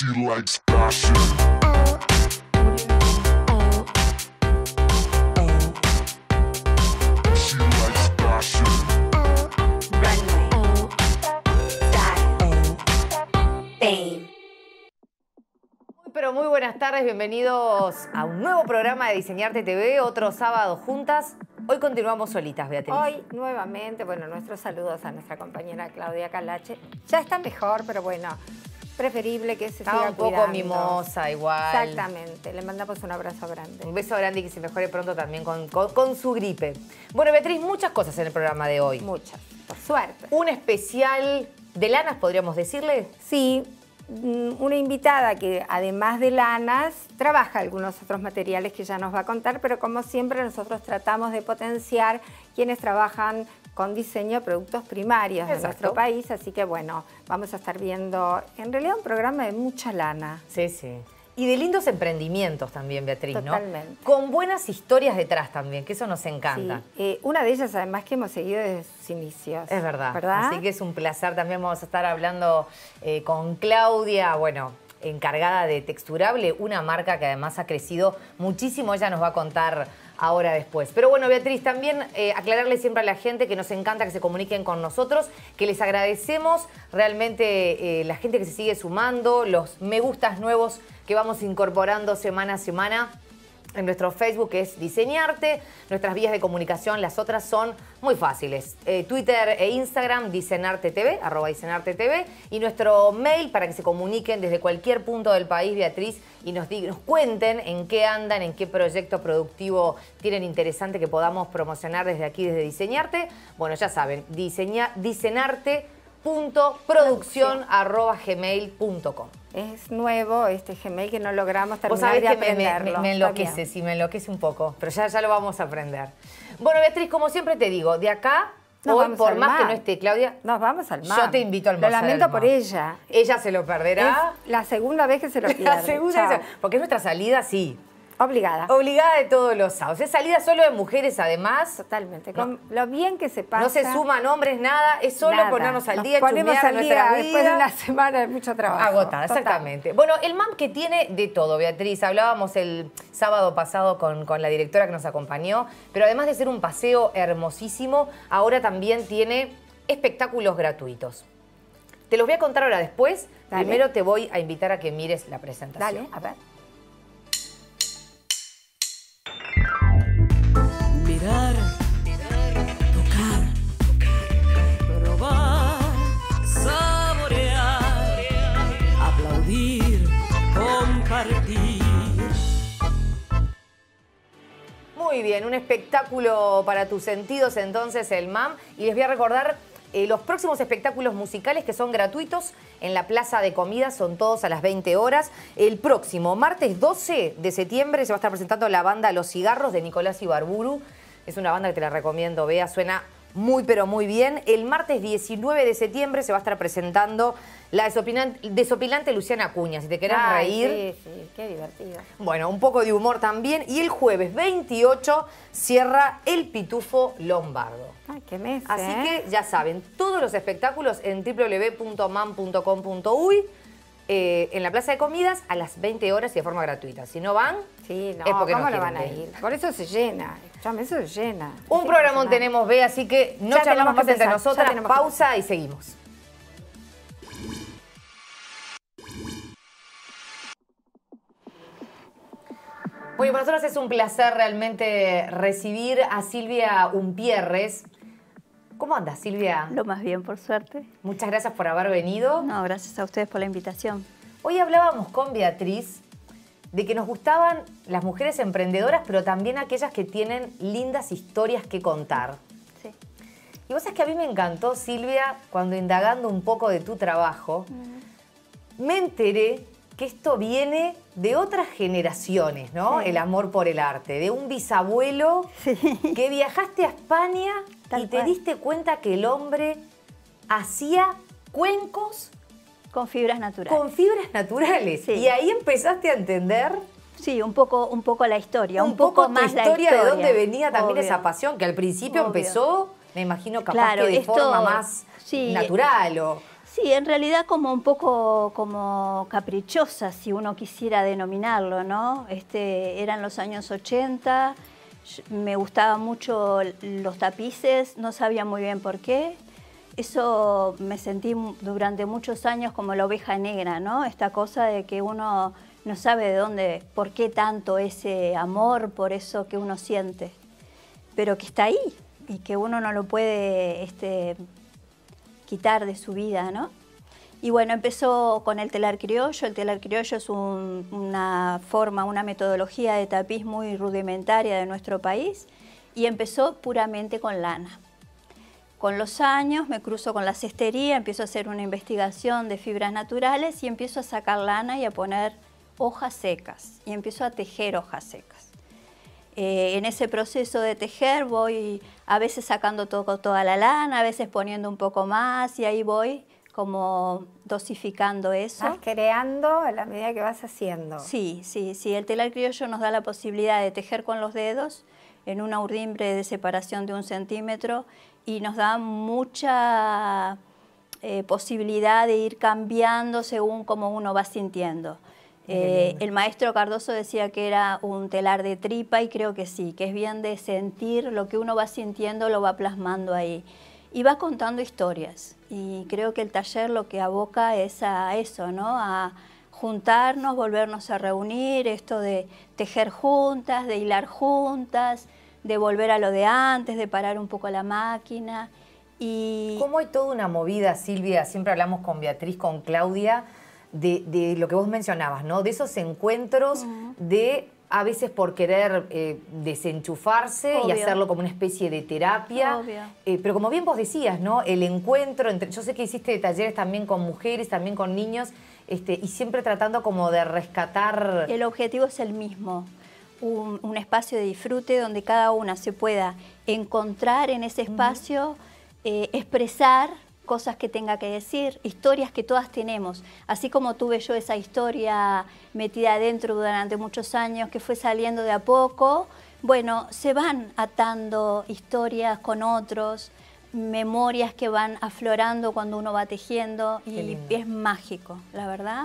She likes. She. Muy, pero muy buenas tardes, bienvenidos a un nuevo programa de Diseñarte TV, otro sábado juntas. Hoy continuamos solitas, Beatriz. Hoy nuevamente, bueno, nuestros saludos a nuestra compañera Claudia Calache. Ya está mejor, pero bueno, preferible que se Estaba siga un poco cuidando. mimosa igual. Exactamente, le mandamos un abrazo grande. Un beso grande y que se mejore pronto también con, con- con su gripe. Bueno, Beatriz, muchas cosas en el programa de hoy. Muchas, por suerte. Un especial de lanas, podríamos decirle. Sí, mm, una invitada que además de lanas trabaja algunos otros materiales que ya nos va a contar, pero como siempre nosotros tratamos de potenciar quienes trabajan con diseño de productos primarios de nuestro país, así que bueno, vamos a estar viendo en realidad un programa de mucha lana. Sí, sí. Y de lindos emprendimientos también, Beatriz, ¿no? Totalmente. Con buenas historias detrás también, que eso nos encanta. Sí, eh, una de ellas además que hemos seguido desde sus inicios. Es verdad. ¿Verdad? Así que es un placer. También vamos a estar hablando eh, con Claudia, bueno, encargada de Texturable, una marca que además ha crecido muchísimo. Ella nos va a contar ahora después. Pero bueno, Beatriz, también eh, aclararle siempre a la gente que nos encanta que se comuniquen con nosotros, que les agradecemos realmente eh, la gente que se sigue sumando, los me gustas nuevos que vamos incorporando semana a semana en nuestro Facebook es Diseñarte. Nuestras vías de comunicación, las otras son muy fáciles. Eh, Twitter e Instagram, Diseñarte TV, arroba Diseñarte TV. Y nuestro mail para que se comuniquen desde cualquier punto del país, Beatriz, y nos, nos cuenten en qué andan, en qué proyecto productivo tienen interesante que podamos promocionar desde aquí, desde Diseñarte. Bueno, ya saben, diseña, arroba gmail.com. Es nuevo este Gmail que no logramos Vos terminar sabés de que me- aprenderlo. me- enloquece, bien. sí, me enloquece un poco, pero ya, ya lo vamos a aprender. Bueno, Beatriz, como siempre te digo, de acá, Nos hoy, por al más que mar. no esté Claudia, Nos vamos al mar. yo te invito a almorzar Lo lamento al por mar. ella. Ella se lo perderá. Es la segunda vez que se lo pierde. La segunda Chao. vez, porque es nuestra salida, sí. Obligada. Obligada de todos los sábados. Es salida solo de mujeres, además. Totalmente. Con lo bien que se pasa. No se suman hombres, nada. Es solo nada. ponernos al Nos día, ponemos chusmear al día después de una semana de mucho trabajo. Agotada, Total. exactamente. Bueno, el MAM que tiene de todo, Beatriz. Hablábamos el sábado pasado con, con la directora que nos acompañó, pero además de ser un paseo hermosísimo, ahora también tiene espectáculos gratuitos. Te los voy a contar ahora después. Dale. Primero te voy a invitar a que mires la presentación. Dale, a ver. Bien, un espectáculo para tus sentidos entonces el MAM. Y les voy a recordar eh, los próximos espectáculos musicales que son gratuitos en la Plaza de Comidas, son todos a las 20 horas. El próximo martes 12 de septiembre se va a estar presentando la banda Los Cigarros de Nicolás Ibarburu. Es una banda que te la recomiendo, vea, suena muy pero muy bien. El martes 19 de septiembre se va a estar presentando la desopilante Luciana Acuña. Si te querés Ay, reír, Sí, sí, qué divertido. bueno, un poco de humor también. Y el jueves 28 cierra El Pitufo Lombardo. Ay, qué mes, Así ¿eh? que ya saben, todos los espectáculos en www.man.com.uy eh, en la plaza de comidas a las 20 horas y de forma gratuita. Si no van, Sí, no, es porque ¿cómo no lo van a ir? Por eso se llena. Escuchame, eso se llena. un programón tenemos, ve, así que no Ya charlamos más entre nosotras. que Pausa y seguimos. Bueno, para nosotros es un placer realmente recibir a Silvia Umpierres. ¿Cómo andas, Silvia? Lo más bien, por suerte. Muchas gracias por haber venido. No, gracias a ustedes por la invitación. Hoy hablábamos con Beatriz de que nos gustaban las mujeres emprendedoras, pero también aquellas que tienen lindas historias que contar. Sí. Y vos sabés que a mí me encantó, Silvia, cuando indagando un poco de tu trabajo, me enteré que esto viene de otras generaciones, ¿no? El amor por el arte, de un bisabuelo que viajaste a España Tal y te cual. diste cuenta que el hombre hacía cuencos Con fibras naturales. con fibras naturales. Sí. Y ahí empezaste a entender Sí, un poco, un poco la historia, un, un poco poco más la historia, historia. de dónde venía también Obvio. esa pasión, que al principio Obvio. empezó, me imagino, capaz Claro, que de esto- forma más sí. natural o... Sí, en realidad como un poco como caprichosa, si uno quisiera denominarlo, ¿no? Este, eran los años 80, sh- me gustaban mucho los tapices, no sabía muy bien por qué. Eso me sentí durante muchos años como la oveja negra, ¿no? Esta cosa de que uno no sabe de dónde, por qué tanto ese amor por eso que uno siente, pero que está ahí y que uno no lo puede este, quitar de su vida, ¿no? Y bueno, empezó con el telar criollo. El telar criollo es un- una forma, una metodología de tapiz muy rudimentaria de nuestro país y empezó puramente con lana. Con los años me cruzo con la cestería, empiezo a hacer una investigación de fibras naturales y empiezo a sacar lana y a poner hojas secas y empiezo a tejer hojas secas. Eh, en ese proceso de tejer voy a veces sacando todo, toda la lana, a veces poniendo un poco más y ahí voy como dosificando eso. Vas creando a la medida que vas haciendo. Sí, sí, sí. El telar criollo nos da la posibilidad de tejer con los dedos en una urdimbre de separación de un centímetro y nos da mucha eh, posibilidad de ir cambiando según como uno va sintiendo. Eh, el maestro Cardoso decía que era un telar de tripa y creo que sí, que es bien de sentir lo que uno va sintiendo, lo va plasmando ahí. Y va contando historias. Y creo que el taller lo que aboca es a eso, ¿no? A juntarnos, volvernos a reunir, esto de tejer juntas, de hilar juntas, de volver a lo de antes, de parar un poco la máquina. Y ¿Cómo hay toda una movida, Silvia? Siempre hablamos con Beatriz, con Claudia, de, de lo que vos mencionabas, ¿no? De esos encuentros de a veces por querer eh, desenchufarse y hacerlo como una especie de terapia. Obvio. Eh, pero como bien vos decías, ¿no? El encuentro entre. Yo sé que hiciste talleres también con mujeres, también con niños, este, y siempre tratando como de rescatar. El objetivo es el mismo, un, un espacio de disfrute donde cada una se pueda encontrar en ese espacio, eh, expresar cosas que tenga que decir, historias que todas tenemos. Así como tuve yo esa historia metida adentro durante muchos años que fue saliendo de a poco, bueno, se van atando historias con otros, memorias que van aflorando cuando uno va tejiendo y es mágico, la verdad.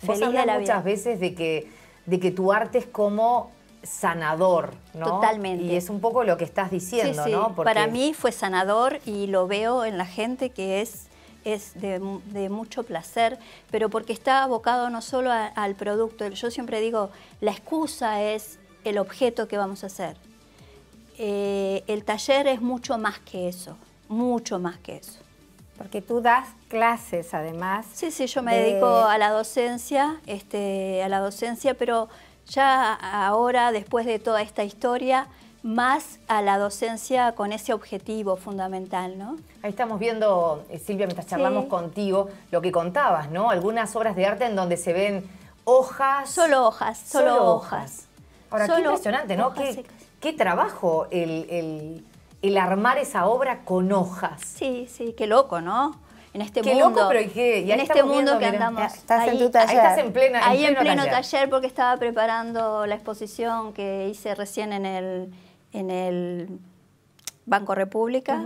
Vos Feliz de la muchas vida. veces de que, de que tu arte es como sanador, ¿no? Totalmente. Y es un poco lo que estás diciendo, Sí, sí. ¿no? Porque- Para mí fue sanador y lo veo en la gente que es, es de, mu- de mucho placer, pero porque está abocado no solo a- al producto. Yo siempre digo, la excusa es el objeto que vamos a hacer. Eh, el taller es mucho más que eso, mucho más que eso. Porque tú das clases además. Sí, sí, yo me de- dedico a la docencia, este, a la docencia, pero ya ahora, después de toda esta historia, más a la docencia con ese objetivo fundamental, ¿no? Ahí estamos viendo, eh, Silvia, mientras charlamos Sí. contigo, lo que contabas, ¿no? Algunas obras de arte en donde se ven hojas. Solo hojas, solo, hojas. Ahora, qué impresionante, ¿no? Qué, qué trabajo el, el- el armar esa obra con hojas. Sí, sí, qué loco, ¿no? En este Qué mundo, loco, pero ¿y qué? Y en este mundo viendo, que miren, andamos estás en ahí, tu taller. Ahí estás en plena en ahí en pleno pleno taller. taller. porque estaba preparando la exposición que hice recién en el, en el Banco República.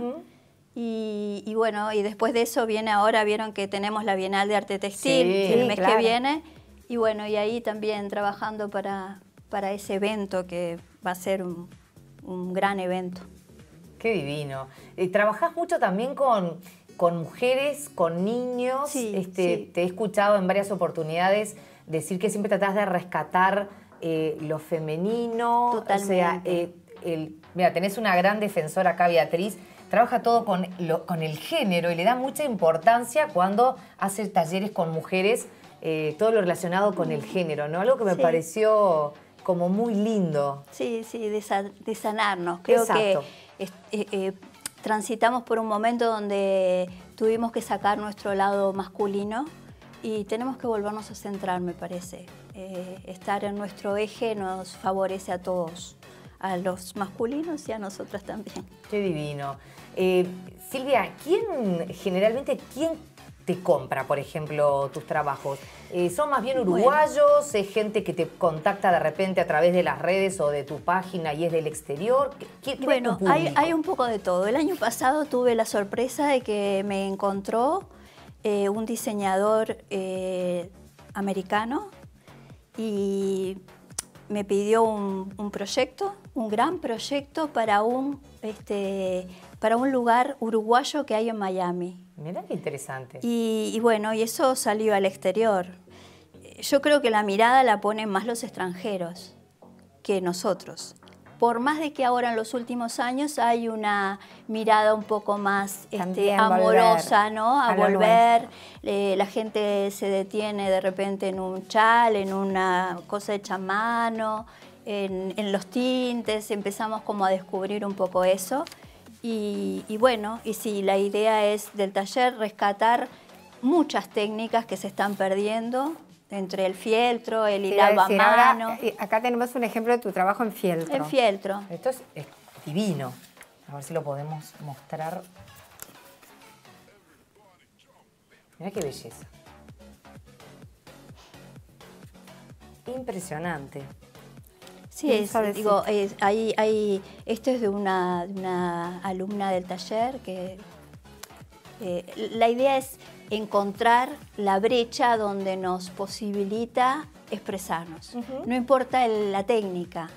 Y, y bueno, y después de eso viene ahora, vieron que tenemos la Bienal de Arte Textil Sí, el mes claro. que viene. Y bueno, y ahí también trabajando para, para ese evento que va a ser un, un gran evento. Qué divino. Eh, trabajás mucho también con, con mujeres, con niños. Sí, este, sí. Te he escuchado en varias oportunidades decir que siempre tratás de rescatar eh, lo femenino. O sea, Totalmente. eh, el, mira, tenés una gran defensora acá, Beatriz. Trabaja todo con, lo- con el género y le da mucha importancia cuando hace talleres con mujeres, eh, todo lo relacionado con el género, ¿no? Algo que me Sí. pareció como muy lindo. Sí, sí, de, sa- de sanarnos. Creo Exacto. que es- transitamos por un momento donde tuvimos que sacar nuestro lado masculino y tenemos que volvernos a centrar, me parece. Eh, estar en nuestro eje nos favorece a todos, a los masculinos y a nosotras también. Qué divino. Eh, Silvia, ¿quién generalmente quién te compra, por ejemplo, tus trabajos? Eh, ¿Son más bien Bueno. uruguayos? ¿Es gente que te contacta de repente a través de las redes o de tu página y es del exterior? ¿Qué- ¿Quién es Bueno, hay, un poco de todo. El año pasado tuve la sorpresa de que me encontró eh, un diseñador eh, americano y me pidió un, un proyecto, un gran proyecto para un, este, para un lugar uruguayo que hay en Miami. Mirá qué interesante. Y, y bueno, y eso salió al exterior. Yo creo que la mirada la ponen más los extranjeros que nosotros. Por más de que ahora en los últimos años hay una mirada un poco más este, amorosa, volver ¿no? A, volver, eh, la gente se detiene de repente en un chal, en una cosa hecha a mano, en, en los tintes, empezamos como a descubrir un poco eso. Y, y bueno, y sí, la idea es del taller rescatar muchas técnicas que se están perdiendo, entre el fieltro, el hilado a mano. eh, acá tenemos un ejemplo de tu trabajo en fieltro. El fieltro. Esto es, es divino. A ver si lo podemos mostrar. Mirá qué belleza. Impresionante. Sí, es, suavecito. digo, es- hay, hay, esto es de una, de una alumna del taller que eh, la idea es encontrar la brecha donde nos posibilita expresarnos. No importa el- la técnica.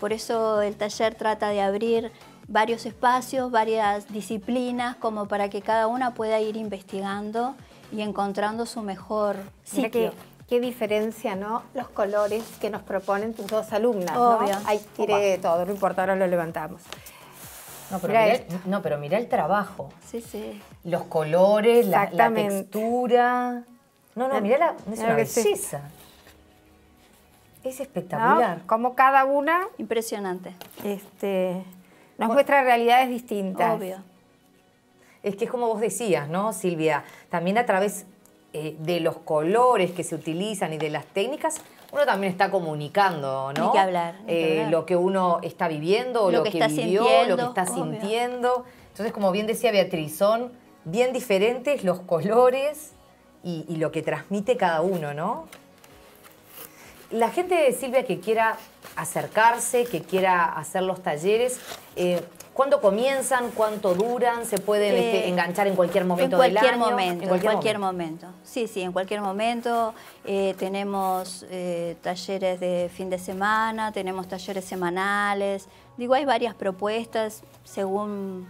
Por eso el taller trata de abrir varios espacios, varias disciplinas, como para que cada una pueda ir investigando y encontrando su mejor sitio. Qué, diferencia, ¿no? Los colores que nos proponen tus dos alumnas, Obvio. ¿no? Ahí tiré todo, no importa, ahora lo levantamos. No, pero Mirá el, no, pero mirá el trabajo. Sí, sí. Los colores, la, textura. No, no, mirá la. Es Mirá una que sí. belleza. Es ¿no? espectacular. Como cada una Impresionante. este, nos muestra realidades distintas. Obvio. Es que es como vos decías, ¿no, Silvia? También a través eh, de los colores que se utilizan y de las técnicas, uno también está comunicando, ¿no? Ni que hablar, ni que Eh, hablar. Lo que uno está viviendo, Lo lo, que vivió, sintiendo, lo que está obvio. sintiendo. Entonces, como bien decía Beatriz, son bien diferentes los colores y, y lo que transmite cada uno, ¿no? La gente, Silvia, que quiera acercarse, que quiera hacer los talleres, eh, ¿cuándo comienzan? ¿Cuánto duran? ¿Se pueden Eh, este, enganchar en cualquier momento en cualquier del año? momento, en cualquier, momento. Sí, sí, en cualquier momento. Eh, tenemos eh, talleres de fin de semana, tenemos talleres semanales. Digo, hay varias propuestas según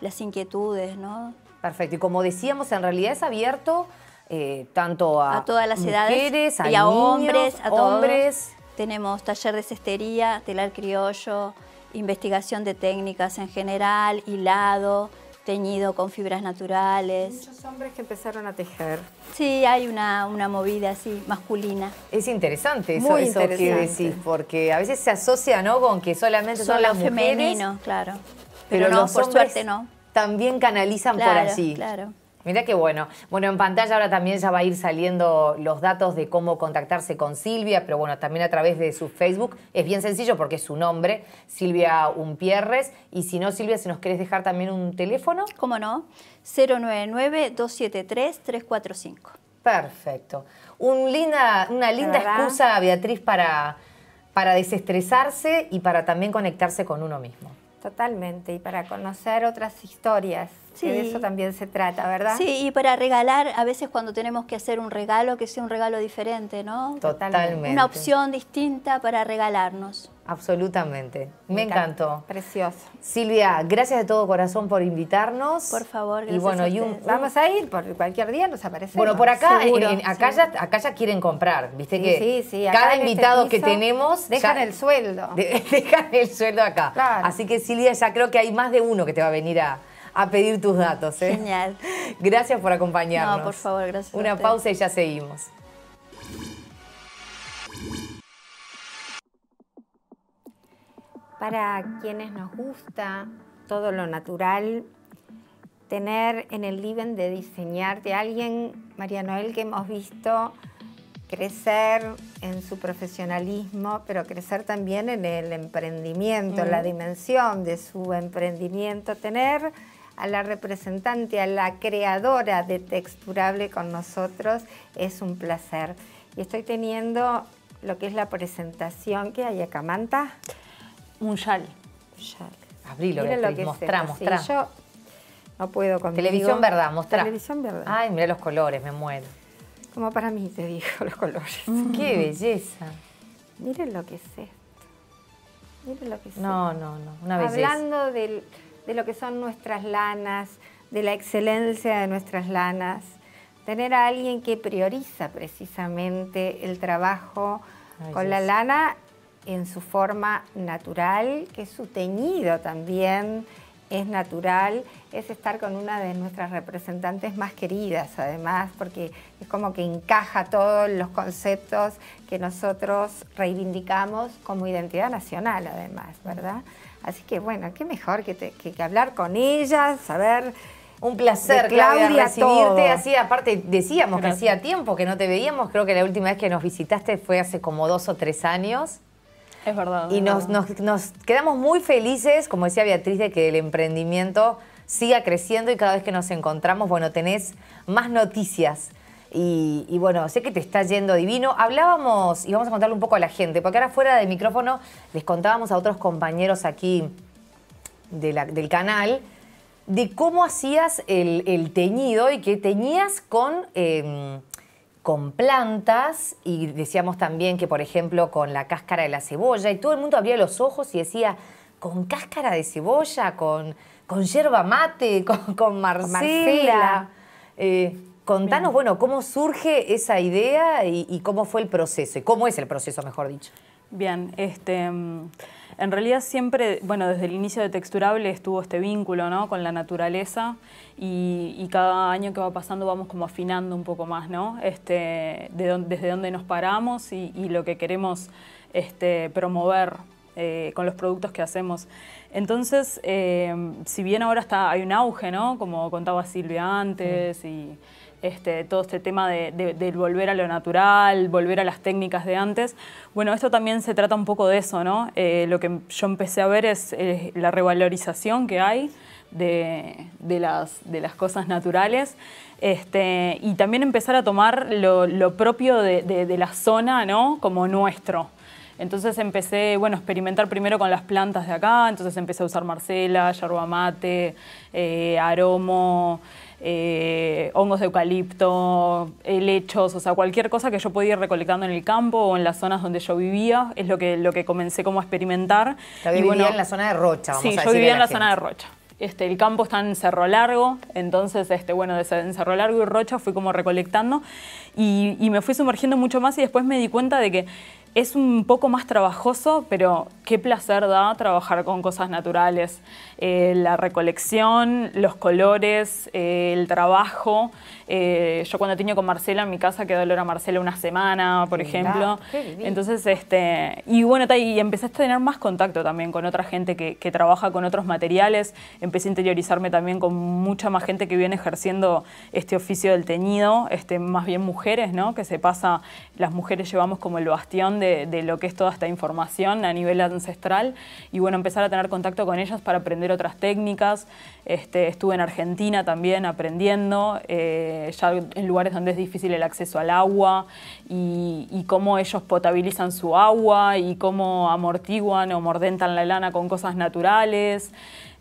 las inquietudes, ¿no? Perfecto. Y como decíamos, en realidad es abierto eh, tanto a, A todas las edades mujeres, a y a niños, hombres, a todos. hombres. Tenemos taller de cestería, telar criollo, investigación de técnicas en general, hilado, teñido con fibras naturales. Muchos hombres que empezaron a tejer. Sí, hay una, una movida así, masculina. Es interesante eso, Muy eso que interesante. decís, porque a veces se asocia ¿no? con que solamente son Solo las mujeres, femenino, claro. Pero, pero, no, los por hombres suerte no. también canalizan por Claro, allí. claro. Mira qué bueno. Bueno, en pantalla ahora también ya va a ir saliendo los datos de cómo contactarse con Silvia, pero bueno, también a través de su Facebook. Es bien sencillo porque es su nombre, Silvia Umpierres. Y si no, Silvia, si nos querés dejar también un teléfono. ¿Cómo no? 099-273-345. Perfecto. Un linda, una linda excusa, Beatriz, para, para desestresarse y para también conectarse con uno mismo. Totalmente, y para conocer otras historias, que de Sí. eso también se trata, ¿verdad? Sí, y para regalar, a veces cuando tenemos que hacer un regalo, que sea un regalo diferente, ¿no? Totalmente. Una opción distinta para regalarnos. Absolutamente. Me encantó. Precioso. Silvia, gracias de todo corazón por invitarnos. Por favor, Y gracias bueno, a y un, ustedes. vamos a ir, por cualquier día nos aparecemos. Bueno, por acá, Seguro, en- en- acá, ya, acá ya quieren comprar, viste Sí, que sí, sí, cada este invitado que tenemos Dejan ya- el sueldo. de- dejan el sueldo acá. Claro. Así que Silvia, ya creo que hay más de uno que te va a venir a, a pedir tus datos. ¿eh? Genial. Gracias por acompañarnos. No, por favor, gracias a Una pausa y ya seguimos. Para quienes nos gusta todo lo natural, tener en el living de diseñar de alguien, María Noel, que hemos visto crecer en su profesionalismo, pero crecer también en el emprendimiento, la dimensión de su emprendimiento, tener a la representante, a la creadora de Texturable con nosotros es un placer. Y estoy teniendo lo que es la presentación que hay acá, Manta. Un chal. Abrilo, Miren Beatriz, lo que mostrá, esto. Sí, mostrá. yo no puedo conmigo. Televisión verdad, mostrá. Televisión verdad. Ay, mira los colores, me muero. Como para mí, te digo, los colores. Qué belleza. Miren lo que es esto. Miren lo que es No, no, no, una belleza. Hablando del- de lo que son nuestras lanas, de la excelencia de nuestras lanas, tener a alguien que prioriza precisamente el trabajo Ay, con la lana en su forma natural, que su teñido también es natural, es estar con una de nuestras representantes más queridas, además, porque es como que encaja todos los conceptos que nosotros reivindicamos como identidad nacional, además, ¿verdad? Así que bueno, qué mejor que, te- que- que hablar con ella, saber Un placer, Claudia, Claudia, recibirte. Así, aparte, decíamos Gracias. que hacía tiempo que no te veíamos. Creo que la última vez que nos visitaste fue hace como dos o tres años. Es verdad. Y es nos, verdad. nos- nos quedamos muy felices, como decía Beatriz, de que el emprendimiento siga creciendo y cada vez que nos encontramos, bueno, tenés más noticias. Y, y bueno, sé que te está yendo divino. Hablábamos, y vamos a contarle un poco a la gente, porque ahora fuera del micrófono les contábamos a otros compañeros aquí de la- del canal de cómo hacías el, el teñido y que teñías con, eh, con plantas y decíamos también que, por ejemplo, con la cáscara de la cebolla y todo el mundo abría los ojos y decía, con cáscara de cebolla, con, con yerba mate, con, con Marcela. Marcela. Eh, contanos, bueno, cómo surge esa idea y, y cómo fue el proceso, y cómo es el proceso, mejor dicho. Bien, este, mm, en realidad siempre, bueno, desde el inicio de Texturable estuvo este vínculo, ¿no? Con la naturaleza y, y cada año que va pasando vamos como afinando un poco más, ¿no? Este, de desde dónde nos paramos y, y lo que queremos este, promover eh, con los productos que hacemos. Entonces, eh, si bien ahora está, hay un auge, ¿no? Como contaba Silvia antes y este, todo este tema de, volver a lo natural, volver a las técnicas de antes. Bueno, esto también se trata un poco de eso, ¿no? Eh, lo que yo empecé a ver es la revalorización que hay de, las, cosas naturales. Este, y también empezar a tomar lo, propio de la zona, ¿no? Como nuestro. Entonces empecé, bueno, a experimentar primero con las plantas de acá, entonces empecé a usar marcela, yerba mate, eh, aromo, eh, hongos de eucalipto, helechos, o sea, cualquier cosa que yo podía ir recolectando en el campo o en las zonas donde yo vivía, es lo que, lo que comencé como a experimentar. Y vivía bueno, en la zona de Rocha, vamos Sí, a yo vivía en la zona de Rocha. Este, el campo está en Cerro Largo, entonces, este, bueno, de en Cerro Largo y Rocha fui como recolectando y, y me fui sumergiendo mucho más y después me di cuenta de que es un poco más trabajoso, pero qué placer da trabajar con cosas naturales. Eh, la recolección, los colores, eh, el trabajo. Eh, yo cuando tenía con Marcela en mi casa quedó olor a Marcela una semana, por ejemplo. Entonces, este, y bueno, y empecé a tener más contacto también con otra gente que, que trabaja con otros materiales. Empecé a interiorizarme también con mucha más gente que viene ejerciendo este oficio del teñido, este, más bien mujeres, ¿no? Que se pasa, las mujeres llevamos como el bastión de, de lo que es toda esta información a nivel ancestral. Y bueno, empezar a tener contacto con ellas para aprender otras técnicas. Este, estuve en Argentina también aprendiendo, eh, ya en lugares donde es difícil el acceso al agua y, cómo ellos potabilizan su agua y cómo amortiguan o mordentan la lana con cosas naturales.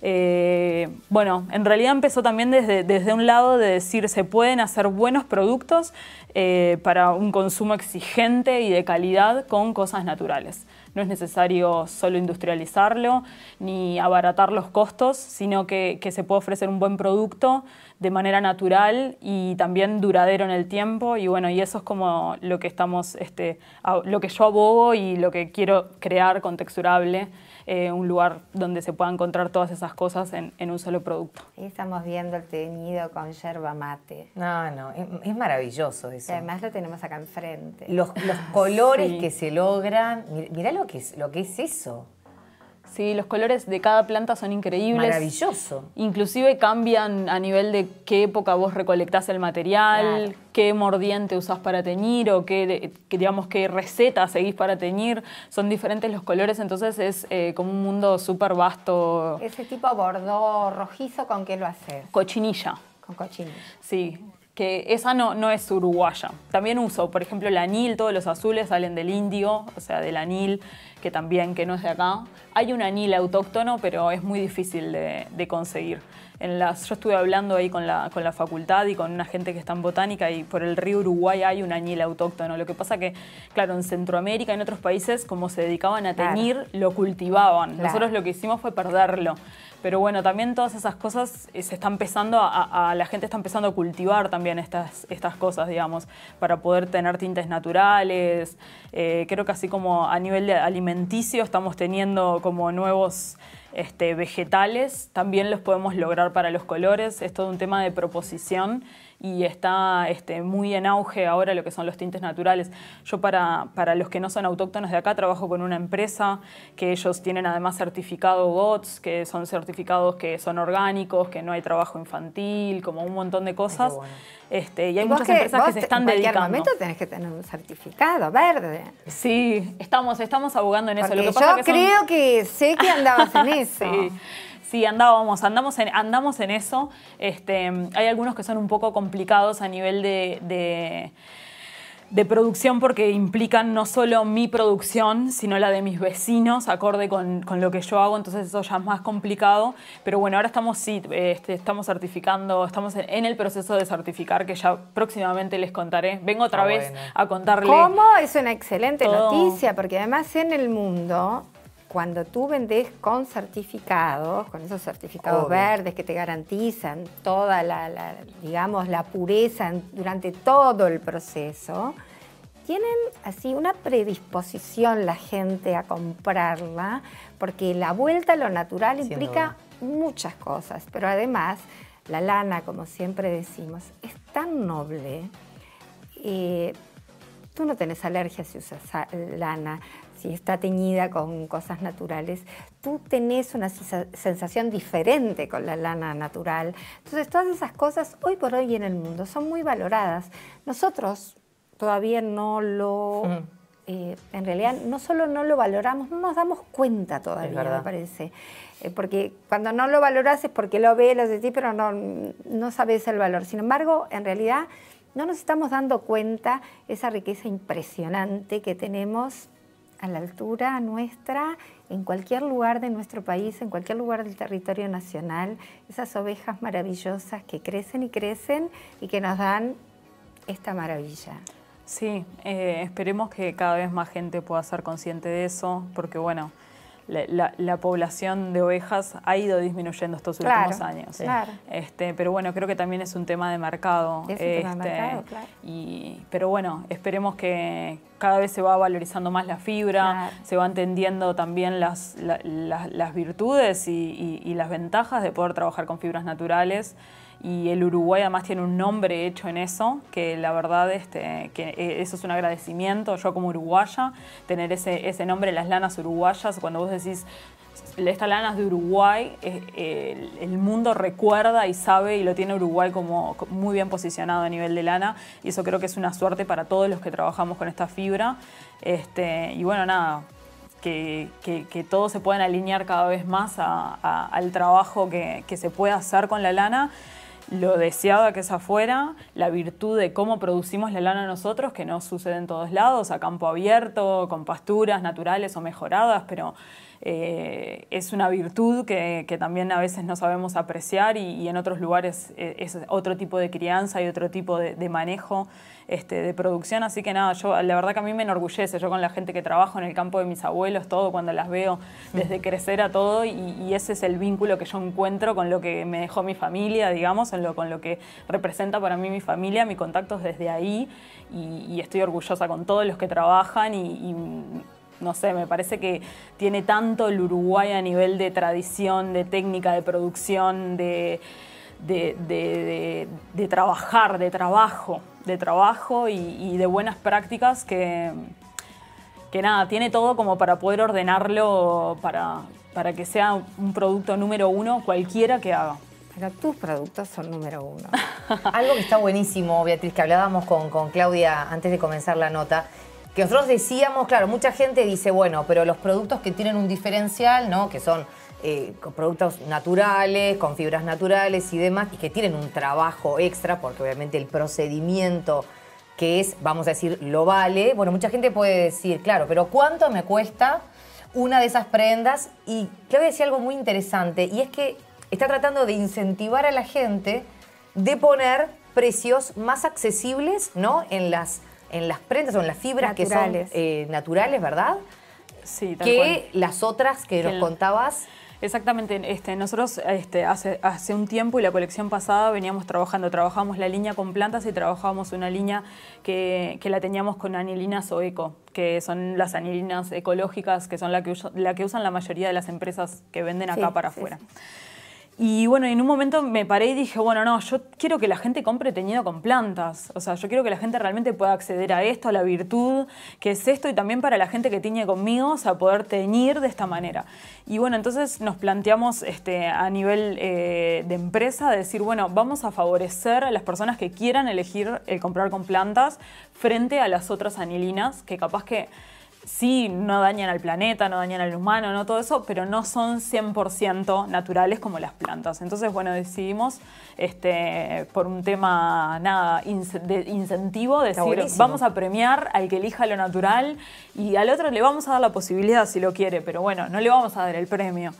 Eh, bueno, en realidad empezó también desde, desde un lado de decir se pueden hacer buenos productos eh, para un consumo exigente y de calidad con cosas naturales. No es necesario solo industrializarlo ni abaratar los costos, sino que, se puede ofrecer un buen producto de manera natural y también duradero en el tiempo. Y bueno, y eso es como lo que estamos, este, lo que yo abogo y lo que quiero crear con Texturable, eh, un lugar donde se pueda encontrar todas esas cosas en, en un solo producto. Ahí estamos viendo el teñido con yerba mate. No, no, es, es maravilloso Y eso. además lo tenemos acá enfrente. Los, los colores Sí. que se logran, mir- mirá lo que es, lo que es eso. Sí, los colores de cada planta son increíbles. Maravilloso. Inclusive cambian a nivel de qué época vos recolectás el material, Claro. qué mordiente usás para teñir o qué, digamos, qué receta seguís para teñir. Son diferentes los colores, entonces es eh, como un mundo súper vasto. Ese tipo bordó rojizo, ¿con qué lo haces? Cochinilla, Con cochinillo. sí. Que esa no, no es uruguaya. También uso, por ejemplo, el anil, todos los azules salen del indio, o sea, del anil. Que también, que no es de acá. Hay un añil autóctono, pero es muy difícil de, de conseguir. En las, yo estuve hablando ahí con la, con la facultad y con una gente que está en botánica y por el río Uruguay hay un añil autóctono. Lo que pasa que, claro, en Centroamérica y en otros países, como se dedicaban a Claro. teñir, lo cultivaban. Claro. Nosotros lo que hicimos fue perderlo. Pero bueno, también todas esas cosas eh, se está empezando a, la gente está empezando a cultivar también estas, estas cosas, digamos, para poder tener tintes naturales. Eh, creo que así como a nivel alimenticio estamos teniendo como nuevos este, vegetales, también los podemos lograr para los colores. Es todo un tema de proposición y está este, muy en auge ahora lo que son los tintes naturales. Yo para, para los que no son autóctonos de acá trabajo con una empresa que ellos tienen además certificado GOTS, que son certificados que son orgánicos, que no hay trabajo infantil, como un montón de cosas. bueno. Este, y hay Y muchas que- empresas que se están en cualquier dedicando. momento tenés que tener un certificado verde. Sí, estamos, estamos abogando en eso. Lo que pasa yo que son- creo que sé que andabas en eso. Sí, sí, andábamos, andamos en, andamos en eso. Este, hay algunos que son un poco complicados a nivel de, de- de producción porque implican no solo mi producción, sino la de mis vecinos, acorde con, con lo que yo hago, entonces eso ya es más complicado. Pero bueno, ahora estamos, sí, este, estamos certificando, estamos en, en el proceso de certificar, que ya próximamente les contaré. Vengo otra Ah, vez bueno. a contarle. ¿Cómo? Es una excelente Todo. noticia, porque además en el mundo, cuando tú vendes con certificados, con esos certificados Obvio. verdes que te garantizan toda la, la, digamos, la pureza en- durante todo el proceso, tienen así una predisposición la gente a comprarla, porque la vuelta a lo natural Sin implica muchas cosas, pero además la lana, como siempre decimos, es tan noble. eh, tú no tenés alergia si usas sa- lana, si está teñida con cosas naturales. Tú tenés una sensación diferente con la lana natural. Entonces, todas esas cosas hoy por hoy en el mundo son muy valoradas. Nosotros todavía no lo... Ujú. eh, en realidad, no solo no lo valoramos, no nos damos cuenta todavía, me parece. Eh, porque cuando no lo valoras es porque lo ves, lo sentís, pero no, no sabes el valor. Sin embargo, en realidad no nos estamos dando cuenta esa riqueza impresionante que tenemos a la altura nuestra, en cualquier lugar de nuestro país, en cualquier lugar del territorio nacional, esas ovejas maravillosas que crecen y crecen y que nos dan esta maravilla. Sí, eh, esperemos que cada vez más gente pueda ser consciente de eso, porque bueno, la, la- la población de ovejas ha ido disminuyendo estos Claro, últimos años. claro. Este, pero bueno, creo que también es un tema de mercado. Es un tema de este, mercado, claro. Y, pero bueno, esperemos que cada vez se va valorizando más la fibra, se va entendiendo también las, la- la- las virtudes y, y- y las ventajas de poder trabajar con fibras naturales. Y el Uruguay además tiene un nombre hecho en eso, que la verdad este, que eh, eso es un agradecimiento, yo como uruguaya, tener ese, ese nombre, las lanas uruguayas, cuando vos decís, estas lanas de Uruguay, eh, eh, el, el mundo recuerda y sabe y lo tiene Uruguay como co- muy bien posicionado a nivel de lana, y eso creo que es una suerte para todos los que trabajamos con esta fibra. Este, y bueno, nada, que, que- que todos se puedan alinear cada vez más a- a- al trabajo que, que se puede hacer con la lana, lo deseada que es afuera, la virtud de cómo producimos la lana nosotros, que no sucede en todos lados, a campo abierto, con pasturas naturales o mejoradas, pero eh, es una virtud que, que también a veces no sabemos apreciar y, y en otros lugares eh, es otro tipo de crianza y otro tipo de, de manejo este, de producción. Así que nada, yo la verdad que a mí me enorgullece, yo con la gente que trabajo en el campo de mis abuelos, todo, cuando las veo desde crecer a todo, y, y ese es el vínculo que yo encuentro con lo que me dejó mi familia, digamos, en lo, con lo que representa para mí mi familia, mi contacto es desde ahí, y, y estoy orgullosa con todos los que trabajan y no sé, me parece que tiene tanto el Uruguay a nivel de tradición, de técnica, de producción, de, de, de- trabajar, de trabajo, de trabajo y, y de buenas prácticas que, que nada, tiene todo como para poder ordenarlo para, para que sea un producto número uno cualquiera que haga. Pero tus productos son número uno. Algo que está buenísimo, Beatriz, que hablábamos con, con Claudia antes de comenzar la nota, que nosotros decíamos, claro, mucha gente dice, bueno, pero los productos que tienen un diferencial, ¿no? Que son eh, productos naturales, con fibras naturales y demás, y que tienen un trabajo extra, porque obviamente el procedimiento que es, vamos a decir, lo vale. Bueno, mucha gente puede decir, claro, pero ¿cuánto me cuesta una de esas prendas. Y Claudia decía algo muy interesante, y es que está tratando de incentivar a la gente de poner precios más accesibles, ¿no? En las, en las prendas o en las fibras Naturales. que son eh, naturales, ¿verdad? Sí, tal Que cual. las otras que Que nos el- contabas. Exactamente, este, nosotros este, hace, hace un tiempo y la colección pasada veníamos trabajando, trabajamos la línea con plantas y trabajábamos una línea que, que la teníamos con anilinas o eco, que son las anilinas ecológicas, que son la que, la que usan la mayoría de las empresas que venden acá Sí, para sí, afuera. sí. Y bueno, en un momento me paré y dije, bueno, no, yo quiero que la gente compre teñido con plantas. O sea, yo quiero que la gente realmente pueda acceder a esto, a la virtud que es esto, y también para la gente que tiñe conmigo, o sea, poder teñir de esta manera. Y bueno, entonces nos planteamos este, a nivel eh, de empresa, decir, bueno, vamos a favorecer a las personas que quieran elegir el comprar con plantas frente a las otras anilinas, que capaz que sí, no dañan al planeta, no dañan al humano, no todo eso, pero no son 100% naturales como las plantas. Entonces, bueno, decidimos, este, por un tema, nada, de incentivo, decir, vamos a premiar al que elija lo natural y al otro le vamos a dar la posibilidad si lo quiere, pero bueno, no le vamos a dar el premio.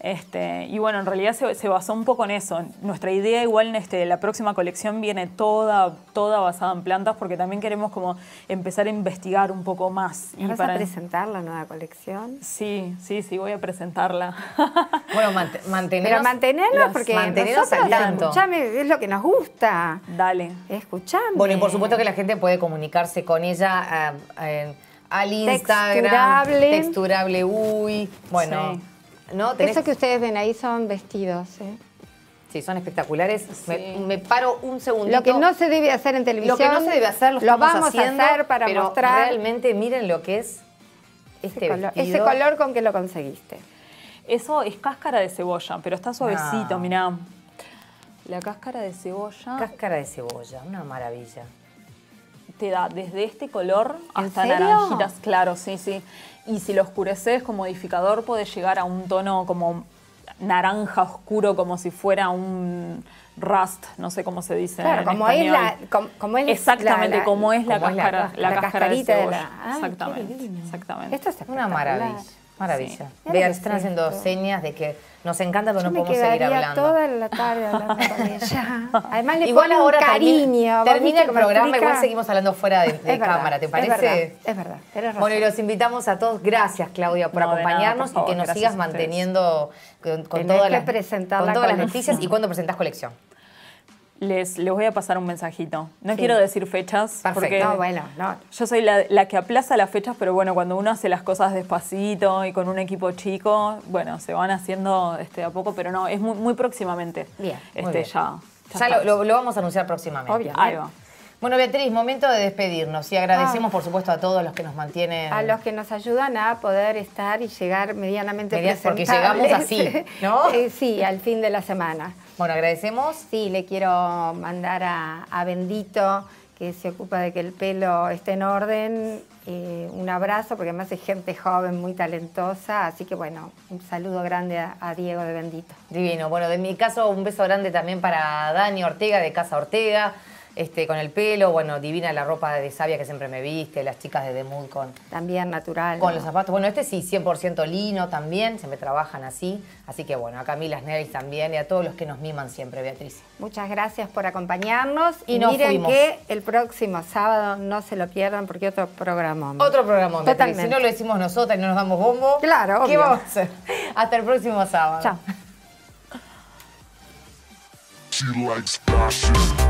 Este, y bueno, en realidad se, se basó un poco en eso. Nuestra idea igual en este, la próxima colección viene toda, toda basada en plantas porque también queremos como empezar a investigar un poco más. ¿Y ¿Vas a presentar la nueva colección? Sí, sí, sí, voy a presentarla. Bueno, mant- mantenernos. Pero mantenerlo las- porque al tanto. escuchame, es lo que nos gusta. Dale. Escuchame. Bueno, y por supuesto que la gente puede comunicarse con ella eh, al Instagram. Texturable. Texturable, uy. Bueno, Sí. ¿No? Tenés- Eso que ustedes ven ahí son vestidos. ¿eh? Sí, son espectaculares. Me, Sí. me paro un segundito. Lo que no se debe hacer en Lo televisión. que no se debe hacer lo, estamos vamos haciendo, a hacer para pero mostrar realmente miren lo que es este ese color, vestido. ese color con que lo conseguiste. Eso es cáscara de cebolla, pero está suavecito, No. mirá. La cáscara de cebolla Cáscara de cebolla, una maravilla. te da desde este color ¿En hasta serio? naranjitas, claro, sí, sí. Y si lo oscureces como modificador, puede llegar a un tono como naranja oscuro, como si fuera un rust, no sé cómo se dice. Claro, en como es, la, como, como es Exactamente, la- la- como es la como es la cáscara, la, la cáscara de cascarita de la- Ay, exactamente, exactamente. Esto es Una maravilla. Maravilla. Vean, que están es haciendo señas de que nos encanta, pero Yo no me podemos seguir hablando. toda la tarde hablando con ella. Además le Igual pone un ahora cariño. termina, ¿Vos termina viste el programa, explica? igual seguimos hablando fuera de, de Es verdad, cámara, ¿te es parece? verdad, es verdad, tenés razón. Bueno, y los invitamos a todos. Gracias, Claudia, por No, de nada, acompañarnos por favor, y que nos sigas manteniendo con, con las, presentar con la todas las noticias. ¿Y cuándo presentás colección? Les, les voy a pasar un mensajito. No Sí. quiero decir fechas, Perfecto. porque No, bueno, no. Yo soy la, la que aplaza las fechas, pero bueno, cuando uno hace las cosas despacito y con un equipo chico, bueno, se van haciendo este, a poco, pero no, es muy, muy próximamente. Bien, este, muy bien. Ya, Ya lo, lo- lo vamos a anunciar próximamente. Ahí va. Bueno, Beatriz, momento de despedirnos y agradecemos, Ah. por supuesto, a todos los que nos mantienen. A los que nos ayudan a poder estar y llegar medianamente Media- porque llegamos así, ¿no? Eh, sí, al fin de la semana. Bueno, agradecemos. Sí, le quiero mandar a, a Bendito, que se ocupa de que el pelo esté en orden, eh, un abrazo, porque además es gente joven, muy talentosa. Así que bueno, un saludo grande a, a Diego de Bendito. Divino. Bueno, de mi caso, un beso grande también para Dani Ortega de Casa Ortega, este, con el pelo. Bueno, divina la ropa de Sabia que siempre me viste, las chicas de The Mood con, También natural. con ¿no? los zapatos. Bueno, este sí, 100% lino también, siempre trabajan así. Así que bueno, a Camila Snellis también y a todos los que nos miman siempre, Beatriz. Muchas gracias por acompañarnos. Y Y, nos miren fuimos. que el próximo sábado no se lo pierdan porque otro programa. Otro programa, Beatriz. Totalmente. Si no lo decimos nosotras y no nos damos bombo, Claro, ¿qué obvio. vamos a hacer? Hasta el próximo sábado. Chao. She likes fashion.